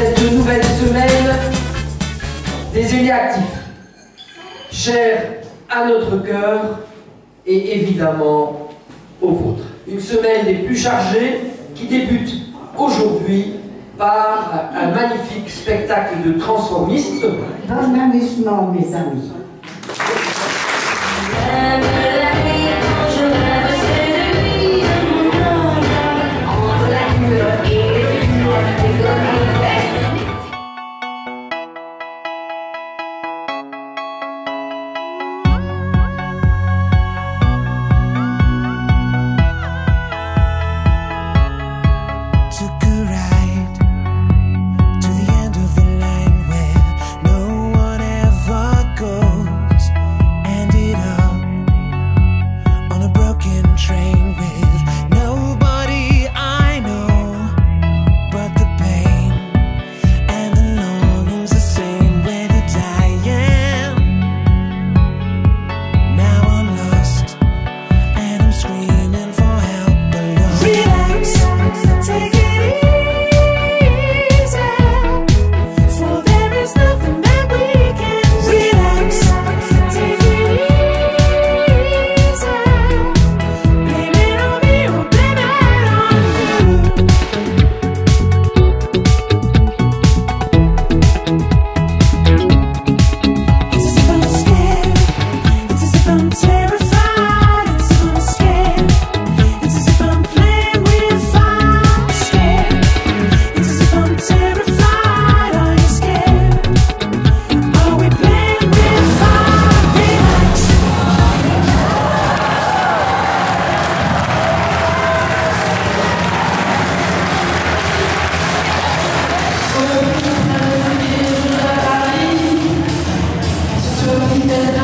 cette nouvelle semaine des aînés actifs, chers à notre cœur et évidemment au vôtre. Une semaine des plus chargées qui débute aujourd'hui par un magnifique spectacle de transformistes. Mes amis. Thank you.